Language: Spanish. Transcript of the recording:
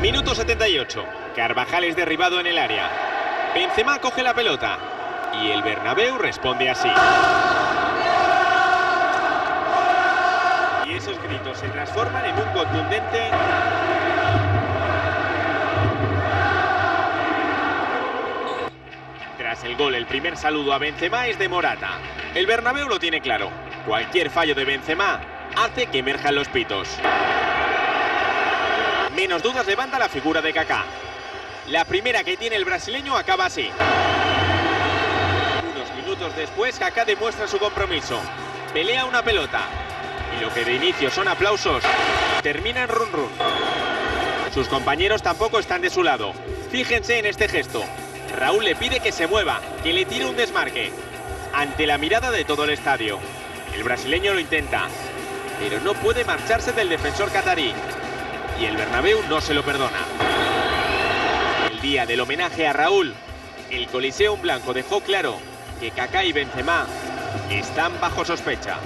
Minuto 78. Carvajal es derribado en el área. Benzema coge la pelota. Y el Bernabéu responde así. Y esos gritos se transforman en un contundente... Tras el gol, el primer saludo a Benzema es de Morata. El Bernabéu lo tiene claro. Cualquier fallo de Benzema hace que emerjan los pitos. Menos dudas levanta la figura de Kaká. La primera que tiene el brasileño acaba así. Unos minutos después, Kaká demuestra su compromiso. Pelea una pelota. Y lo que de inicio son aplausos, termina en run run. Sus compañeros tampoco están de su lado. Fíjense en este gesto. Raúl le pide que se mueva, que le tire un desmarque. Ante la mirada de todo el estadio. El brasileño lo intenta, pero no puede marcharse del defensor catarí. Y el Bernabéu no se lo perdona. El día del homenaje a Raúl, el Coliseum Blanco dejó claro que Kaká y Benzema están bajo sospecha.